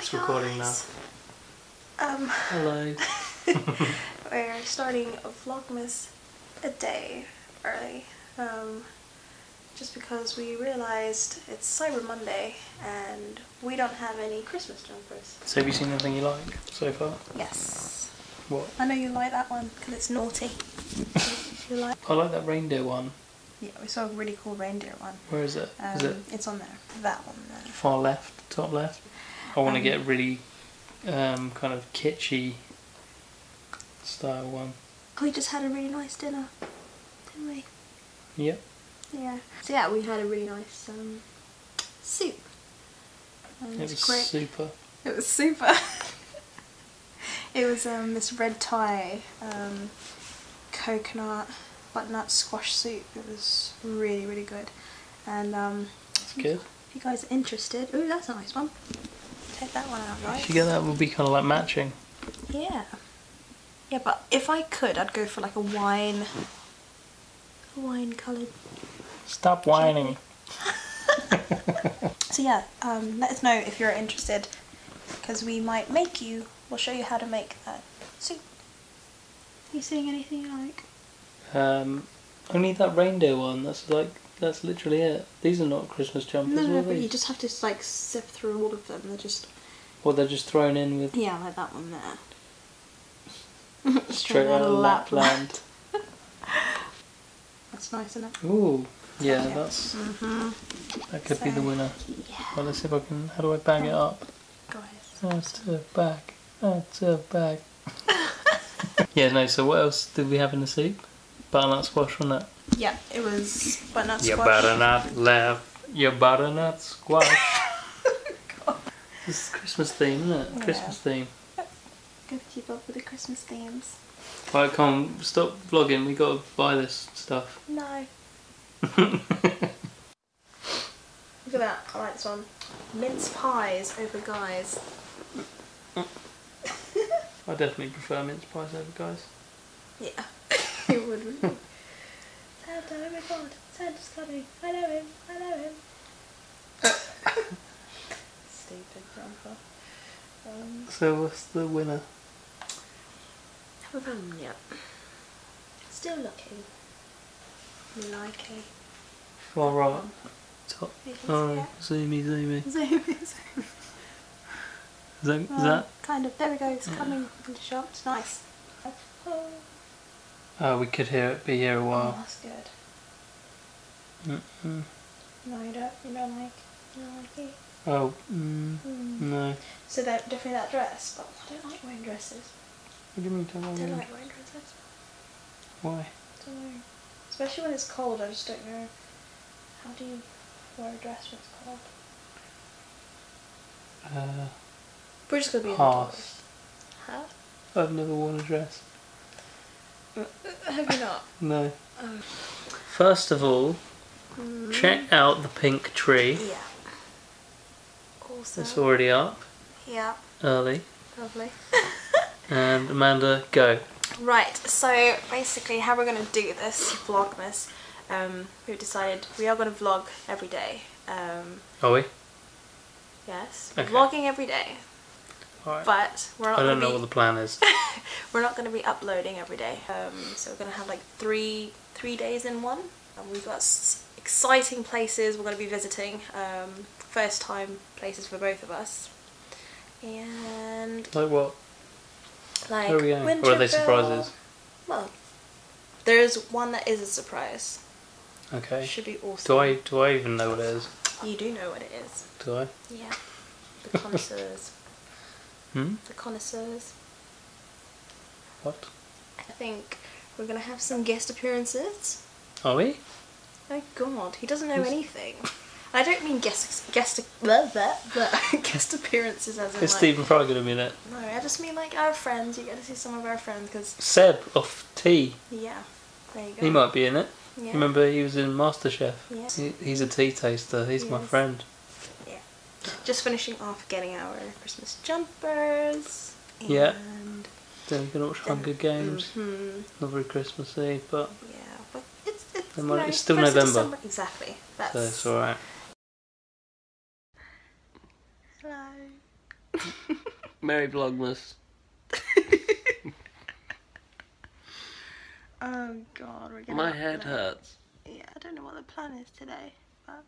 It's recording now. Um, Hello. we're starting a Vlogmas a day early. Um, just because we realized it's Cyber Monday and we don't have any Christmas jumpers. So have you seen anything you like so far? Yes. What? I know you like that one because it's naughty. you like? I like that reindeer one. Yeah, we saw a really cool reindeer one. Where is it? Um, Is it It's on there. That one there. far left, top left? I want to Um, get a really um, kind of kitschy style one. We just had a really nice dinner, didn't we? Yep. Yeah. So yeah, we had a really nice um, soup. And It was great. super. It was super. it was um, this red Thai um, coconut butternut squash soup. It was really really good. And um, That's good. if you guys are interested, ooh, that's a nice one. Take that one out, right? You get that, would be kind of like matching. Yeah. Yeah, but if I could, I'd go for like a wine, a wine coloured. Stop whining. So yeah, um, let us know if you're interested, because we might make you. We'll show you how to make that soup. you seeing anything you like? Um, only that reindeer one. That's like that's literally it. These are not Christmas jumpers. No, no, are but you just have to like sift through all of them. They're just Well, they're just thrown in with yeah, like that one there. straight out of Lapland. That's nice, isn't it? Ooh, yeah, that's Mhm. that could be the winner. Yeah. Well, let's see if I can. How do I bag it up? Guys. That's a bag. That's a bag. yeah, no. So what else did we have in the soup? Butternut squash, wasn't it? Yeah, it was butternut You squash. butternut left. You butternut squash. this is Christmas theme, isn't it? Yeah. Christmas theme. Gotta keep up with the Christmas themes. Right, come on, stop vlogging. We got to buy this stuff. No. Look at that. I like this one. Mince pies over guys. I definitely prefer mince pies over guys. Yeah. you would. Wouldn't oh my god. Santa's coming. I know him. I know him. Stupid grandpa. Um, So what's the winner? haven't found them yet. Still looking. Liking. Far right. Top. You can see Oh, it. zoomy, zoomy. Zoom, zoom. Is that, is that? Kind of. There we go. It's coming into shot. It's nice. Oh, Oh, we could hear it. Be here a oh, while. that's good. Mm-mm. No, you don't. You don't like. You don't like it. Oh, mm, Mm. no. So that definitely that dress, but I don't like wearing dresses. What do you mean? Don't I don't like wearing dresses. Why? don't know. Especially when it's cold. I just don't know. How do you wear a dress when it's cold? Uh, We're just gonna be Pass. Huh? I've never worn a dress. Have you not? No. Oh. First of all, Mm. check out the pink tree. Yeah. Also. It's already up Yeah. early. Lovely. And Amanda, go. Right, so basically how we're going to do this, Vlogmas, um, we've decided we are going to vlog every day. Um, Are we? yes, Okay. vlogging every day, Alright. but we're not I don't know to what the plan is. we're not going to be uploading every day. Um, so we're going to have like three three days in one. And we've got s- exciting places we're going to be visiting. Um, first time places for both of us. And like what? like Where are we going? Or are they surprises? Well, there's one that is a surprise. Okay. Should be awesome. Do I do I even know what it is? You do know what it is. Do I? Yeah. The connoisseurs. Hmm? the connoisseurs. What? I think we're gonna have some guest appearances. Are we? Oh god, he doesn't know Who's- anything. I don't mean guest guest blah, blah, blah, guest appearances as in Is like, Stephen Fry going to be in it? No, I just mean like our friends. You get to see some of our friends because Seb off Tea. yeah, there you go. He might be in it. Yeah. Remember he was in MasterChef. Yeah. He, he's a tea taster. He's my Yes. friend. Yeah. Just finishing off getting our Christmas jumpers. Yeah. Then we're gonna watch Hunger Games. hmm Not very Christmassy, but Yeah, but it's it's, It you it's still first November. December- Exactly. That's so it's alright. Hello. Merry Vlogmas. Oh god, we're gonna. My head hurts. Yeah, I don't know what the plan is today, but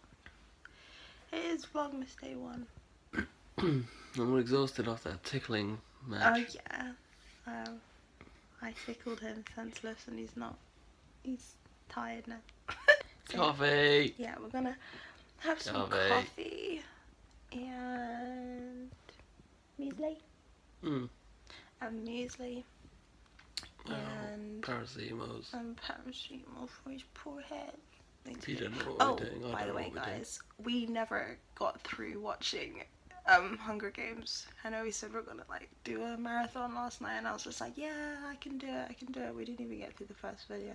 it is Vlogmas Day One. I'm all exhausted after that tickling Oh yeah. Um, I tickled him senseless, and he's not. He's tired now. So, Coffee. Yeah, we're gonna have some Coffee. coffee and muesli. Mm. And muesli. Oh, And Paracemos. and paracetamol for his poor head. Thanks, You babe. don't know what oh, we're doing. I by the way, guys, we never got through watching um Hunger Games. I know we said we're gonna like do a marathon last night, and I was just like, yeah, I can do it, I can do it. We didn't even get through the first video,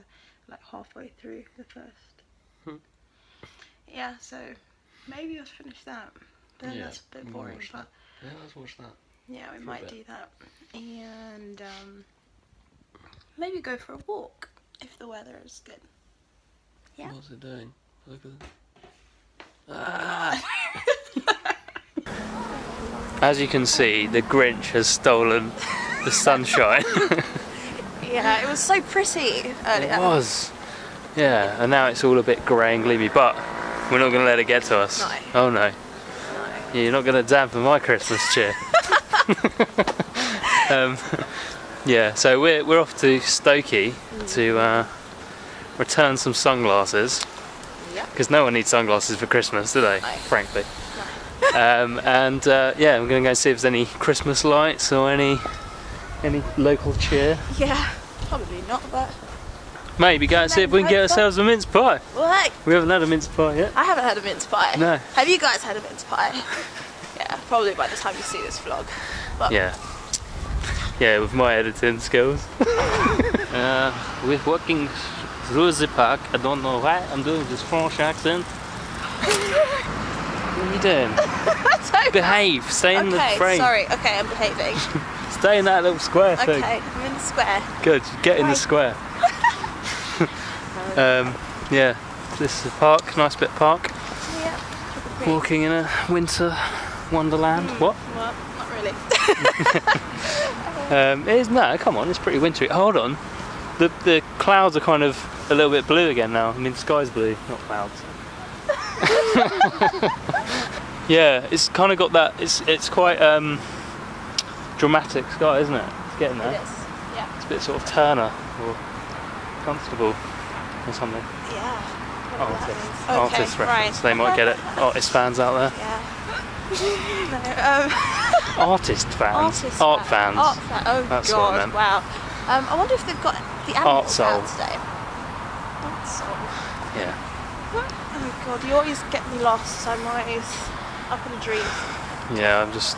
like halfway through the first. Hmm. yeah, so maybe we'll finish that. But then Yeah, that's a bit boring. But Yeah, let's watch that. yeah, we might do that, and um, maybe go for a walk if the weather is good. Yeah. What's it doing? Look at it. Ah! As you can see, the Grinch has stolen the sunshine. Yeah, it was so pretty earlier. it was. Yeah, and now it's all a bit grey and gloomy, but we're not going to let it get to us. No. Oh no. Yeah, you're not going to dampen my Christmas cheer. um, yeah, so we're, we're off to Stokey to uh, return some sunglasses. Yep. Because no one needs sunglasses for Christmas, do they? No. Frankly. um, and uh, yeah, we're going to go see if there's any Christmas lights or any any local cheer. Yeah, probably not, but Maybe go and see if we can get ourselves a mince pie. What? heck, We haven't had a mince pie yet. I haven't had a mince pie. No. Have you guys had a mince pie? yeah, probably by the time you see this vlog. But Yeah. Yeah, with my editing skills. uh, we're walking the park. I don't know why I'm doing this French accent. what are you doing? Behave. Stay in the okay, frame. sorry. Okay, I'm behaving. Stay in that little square thing. Okay, I'm in the square. Good. Get in the square. um, yeah. This is a park. Nice bit of park. Yeah. Walking in a winter wonderland. What? Well, not really. Um, it is no, come on, it's pretty wintry. Hold on, the the clouds are kind of a little bit blue again now. I mean, the sky's blue, not clouds. yeah, it's kind of got that. It's it's quite um, dramatic sky, isn't it? It's getting there. there. is. Yeah. It's a bit sort of Turner or Constable or something. Yeah. Artist, means. artist reference. Right. They might get it. Artist fans out there. Yeah. no, um, Artist fans. artist Art fan- fans. Art fan. Oh That's what I god! meant. Wow. Um, I wonder if they've got the animals soul. out today. Art soul. Yeah. Oh god, you always get me lost. I'm always up in a dream. Yeah, I'm just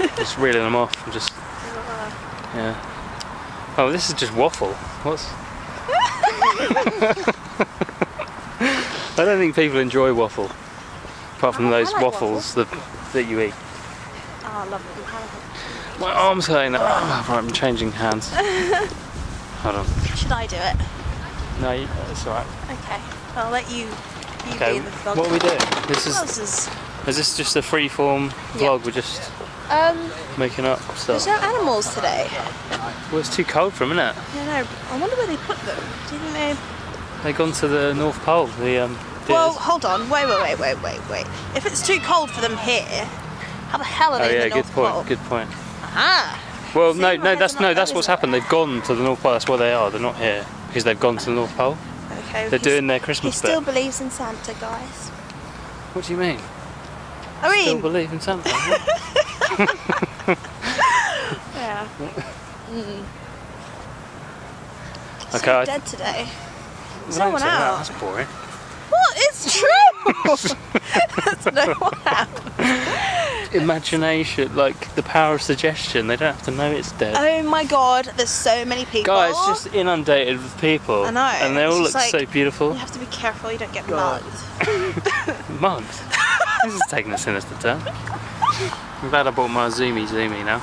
just reeling them off. I'm just Yeah. Oh, this is just waffle. What's? I don't think people enjoy waffle, apart from Oh, those like waffles that that you eat. Oh, lovely. How- My arm's hurting. Oh, right, I'm changing hands. Hold on. Should I do it? No, you, it's alright. Okay. I'll let you. Okay. be the vlog. What are we doing? This is else is? is this just a free-form vlog? We're just Um, making up stuff. there's no animals today. Well, it's too cold for them, isn't it? I don't. I wonder where they put them. Do you think they? They've gone to the North Pole. The um. Well, hold on. Wait, wait, wait, wait, wait, wait. If it's too cold for them here, how the hell are oh they yeah, in the good North point. Pole? Good point. Ah. Well, See, no, no, that's no, that's what's happened. They've gone to the North Pole. That's where they are. They're not here because they've gone to the North Pole. They're he's- doing their Christmas. He still bit. believes in Santa, guys. What do you mean? I mean, Still believe in Santa? yeah. Mm. Okay, so dead today. Don't no one say that, out. That's boring. What? It's true. There's no one out. Imagination, like the power of suggestion. They don't have to know it's dead. Oh my god, there's so many people. Guys, just inundated with people. I know, And they all look just so beautiful. You have to be careful you don't get God. mugged. Mugged. this is taking a sinister turn. I'm glad I bought my Zoomy Zoomy now.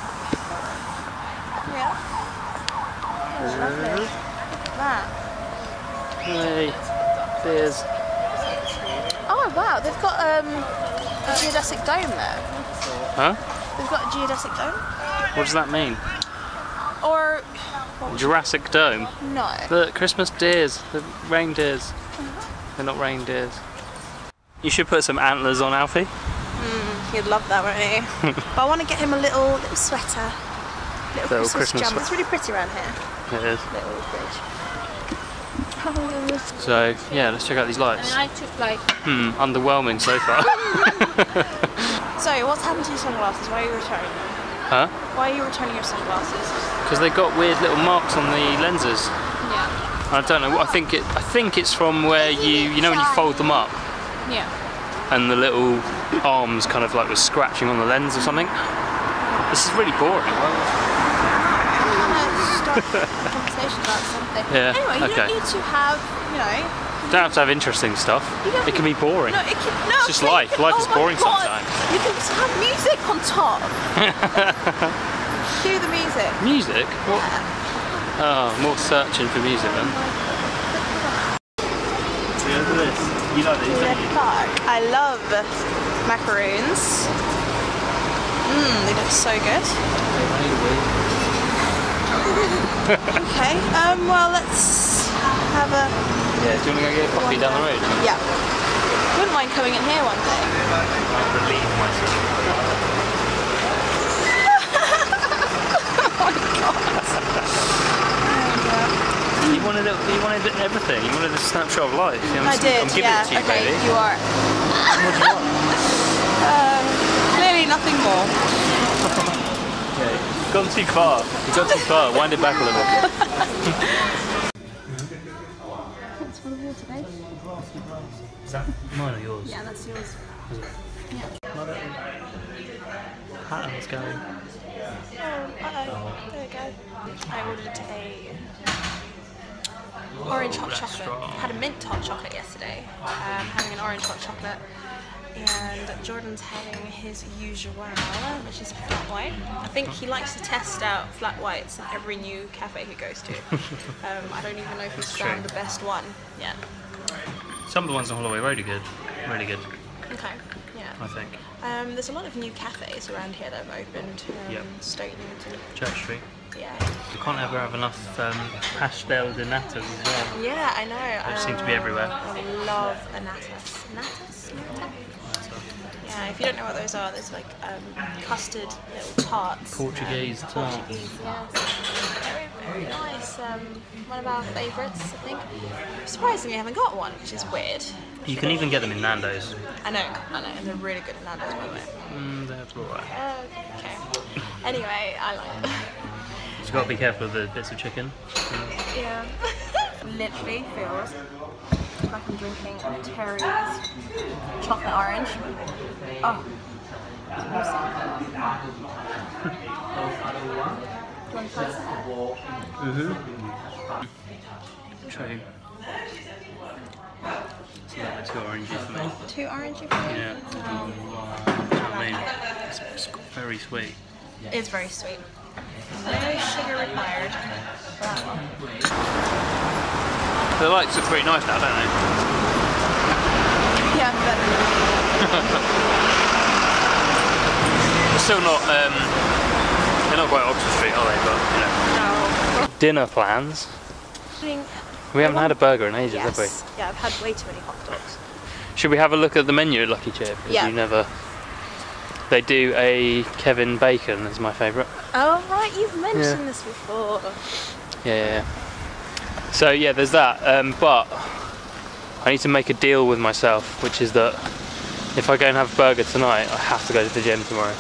Yeah. Oh, lovely. Look at that. Hey, there's. Oh wow, they've got um, a geodesic dome there. Huh? We've got a geodesic dome. What does that mean? Or Jurassic Dome. no. The Christmas deers, the reindeers. They're not reindeers. You should put some antlers on Alfie. He'd love that, wouldn't he? but I want to get him a little little sweater. Little, Little Christmas, Christmas jumper. It's really pretty around here. It is. Little bridge. So yeah, let's check out these lights. I took like Hmm, underwhelming so far. So, what's happened to your sunglasses? Why are you returning them? huh? Why are you returning your sunglasses? Because they've got weird little marks on the lenses. yeah, I don't know. I think it. I think it's from where you, you know, when you fold them up, yeah. and the little arms kind of like was scratching on the lens or something. This is really boring. start a conversation about something. Yeah, Anyway, you okay. don't need to have, you know. Don't have to have interesting stuff. It can be boring. No, it can. No, It's just life. can- Life oh is boring God, sometimes. You can just have music on top. Cue the music. Music? What? Oh, more searching for music then. See, look at this. You like these, don't you? I love macaroons. Mmm, they look so good. Okay, um, well, let's have a. Yeah, do you want to go get a coffee down the road? Yeah. Wouldn't mind coming in here one day. Relieve myself. You wanted, it, you wanted everything. You wanted a snapshot of life. You know, I I'm, did, I'm giving yeah. it to you, okay, baby. you are. What do you want? Um, clearly nothing more. You've gone too far. You've gone too far. Wind it back a little. Thanks for the water, babe. Is that mine or yours? Yeah, that's yours. Patterns going. Uh-oh. There we go. I ordered a orange hot chocolate. strong. Had a mint hot chocolate yesterday. Um, having an orange hot chocolate. And Jordan's having his usual, which is flat white. I think he likes to test out flat whites at every new cafe he goes to. Um, I don't even know if he's found the best one yet. Some of the ones on Holloway Road are good. Really good, Okay, yeah. I think. Um, there's a lot of new cafes around here that have opened. Um, Yep. Stoke Newington. Church Street. Yeah. You can't ever have enough um, pastel de natas as well. Yeah, I know. They seem to be Um, everywhere. I love a natas. Natas? Yeah, if you don't know what those are, there's like um, custard little tarts. Portuguese um, tart. Portuguese, yes. Very, very nice. Um, one of our favourites, I think. Surprisingly, I haven't got one, which is weird. You can even get them in Nando's. I know, I know, and they're really good at Nando's, by the way. Mm, they're alright. Uh, okay. Anyway, I like it. You've got to be careful with the bits of chicken. Yeah. Literally feels I'm drinking Terry's chocolate orange. Oh. Mm-hmm. it's awesome. Do you try some? True. It's a little too orangey for me. Too orangey for you? Yeah. Oh, I mean, it's, mm-hmm. it's very sweet. it's very sweet. No sugar required. for that one. The lights look pretty nice now, don't they? Yeah, but They're still not, um, they're not quite Oxford Street, are they? But, you know. no. Dinner plans. Being- We haven't had a burger in ages, Yes. have we? Yeah, I've had way too many hot dogs. Should we have a look at the menu at Lucky Chip? 'Cause Yeah. You never. They do a Kevin Bacon as my favourite. Oh right, you've mentioned Yeah. this before. Yeah, yeah, yeah. So yeah, there's that. Um, but I need to make a deal with myself, which is that if I go and have a burger tonight, I have to go to the gym tomorrow.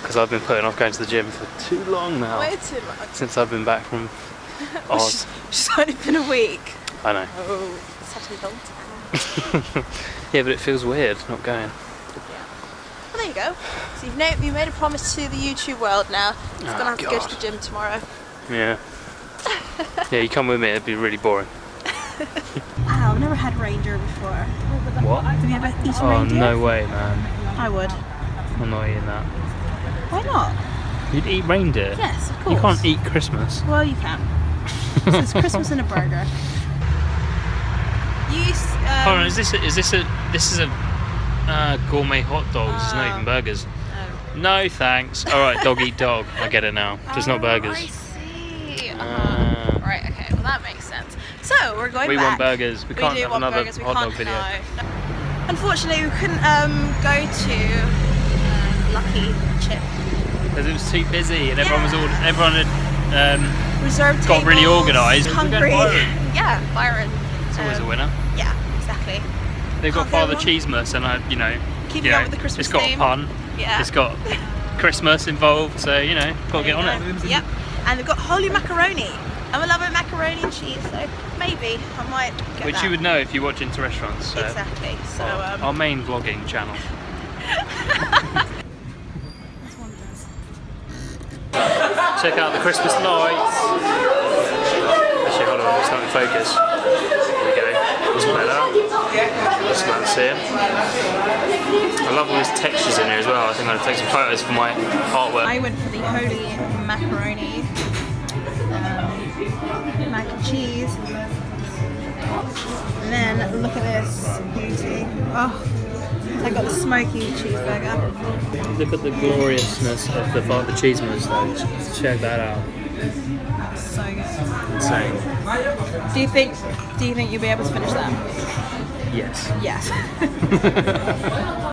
Because I've been putting off going to the gym for too long now. Way too much. Since I've been back from Oz. It's only been a week. I know. Oh, such a long time. Yeah, but it feels weird not going. Yeah. Well, there you go. So you've, na- you made a promise to the YouTube world now. You're Oh, gonna have to go to the gym tomorrow. Yeah. yeah, you come with me, it'd be really boring. Wow, I've never had reindeer before. What? Have you ever eaten Oh, reindeer? no way, man. I would. I'm not eating that. Why not? You'd eat reindeer? Yes, of course. You can't eat Christmas. Well, you can. so it's Christmas and a burger. You um, Hold on, is this a, is this a this is a uh, gourmet hot dogs? It's not even burgers. oh, No thanks. Alright, dog eat dog. I get it now. Just not Oh, I burgers. see. Uh-huh. Ah. Right. Okay. Well, that makes sense. So we're going to We back. want burgers. We can't do have another burgers. Hot can't, dog video. No. Unfortunately, we couldn't um, go to uh, Lucky Chip Because it was too busy and everyone was all everyone had um, Reserved Got really organised. To Hungry. Byron. yeah, Byron. it's always Um, a winner. Yeah, exactly. They've got Father wrong. Cheesemas and I you know Keeping you know, up with the Christmas it's got a pun. Yeah. It's got Christmas involved, so you know, gotta get on it. Yep. And they've got holy macaroni. I'm a lover of macaroni and cheese, so maybe I might get Which that. you would know if you watch Interestaurants. So. Exactly. So Our, um, our main vlogging channel. Check out the Christmas lights. Actually, hold on, it's not in focus. There we go. That's better. To see it. I love all these textures in here as well. I think I'm going to take some photos for my artwork. I went for the holy macaroni, mac and cheese, and then look at this beauty. Oh, I got the smoky cheeseburger. Look at the gloriousness of the Father Cheesemas though. Check that out. So good. Insane. Do you think? Do you think you'll be able to finish that? Yes. Yes.